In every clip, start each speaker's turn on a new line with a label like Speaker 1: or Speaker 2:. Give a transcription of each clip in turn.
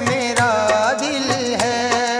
Speaker 1: मेरा दिल है।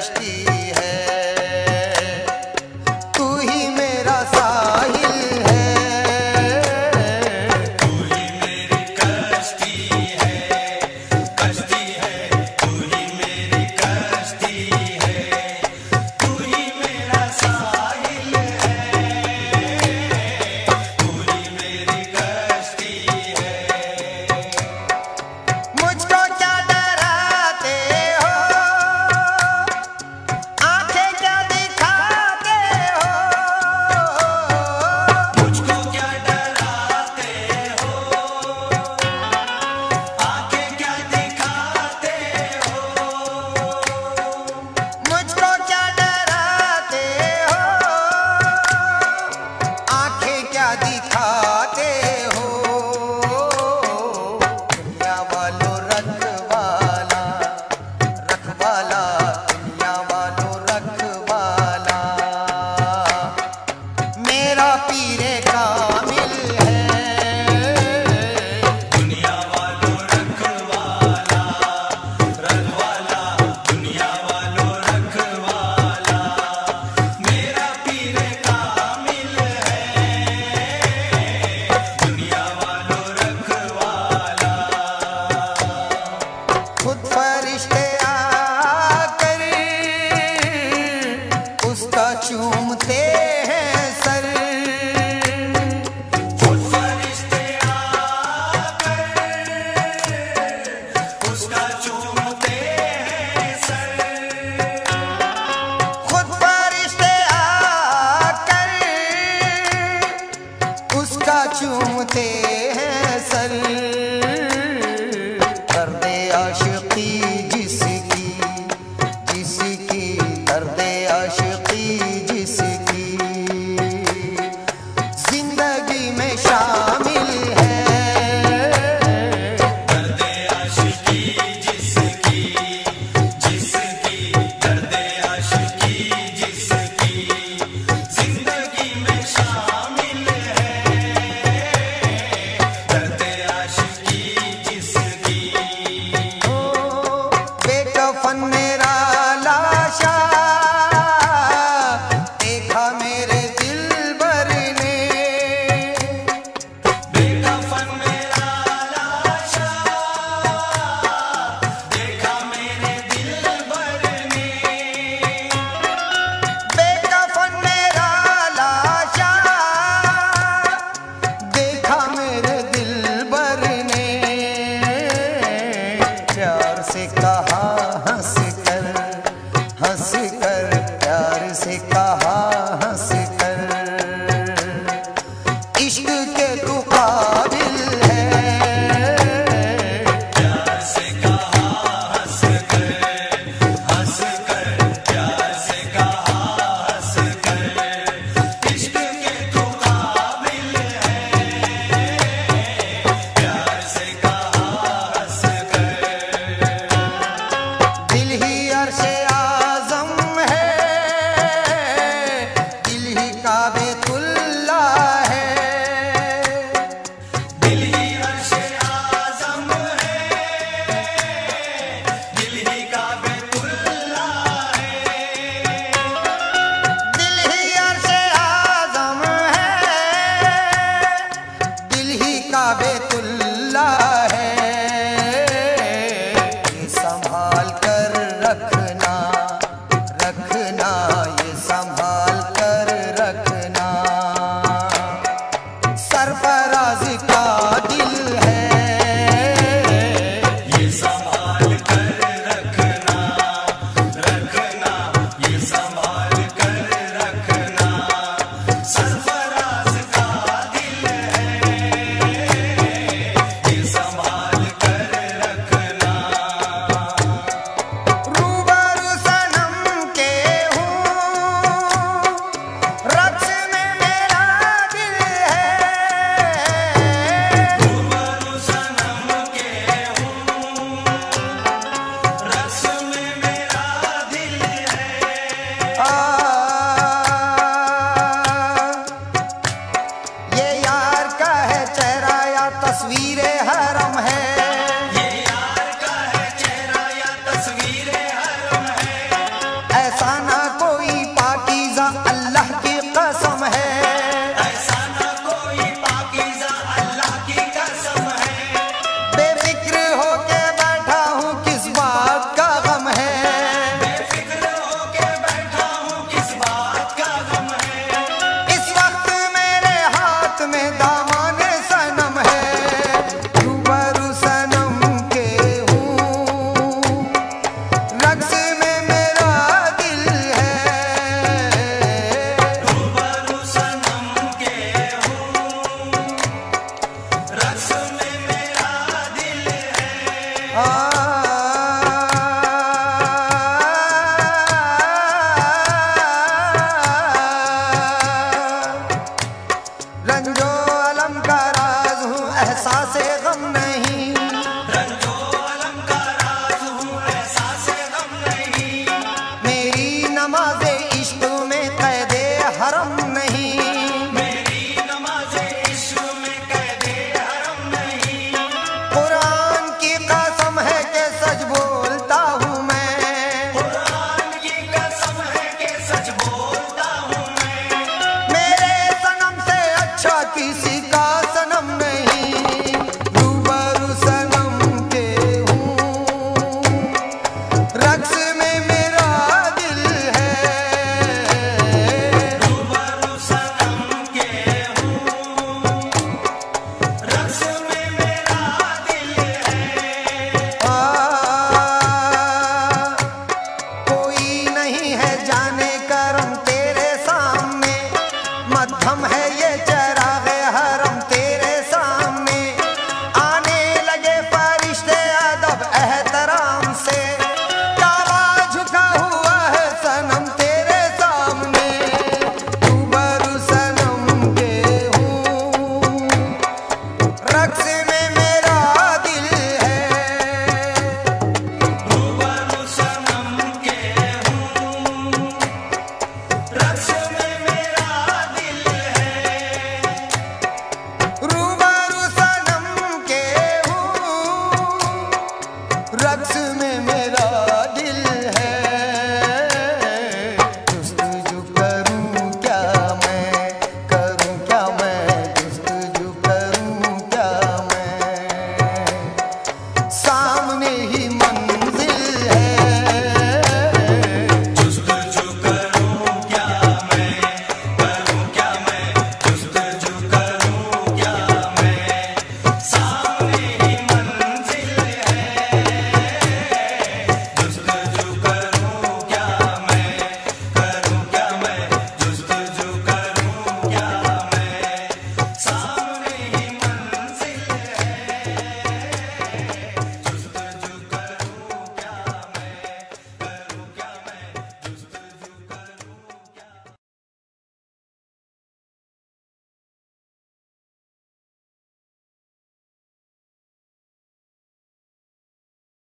Speaker 1: Celeste. रिश्ते आकर उसका चूमते हैं सर।
Speaker 2: रिश्ते उसका चूमते हैं सर
Speaker 1: खुद उसका चूमते seca. एहसास गम में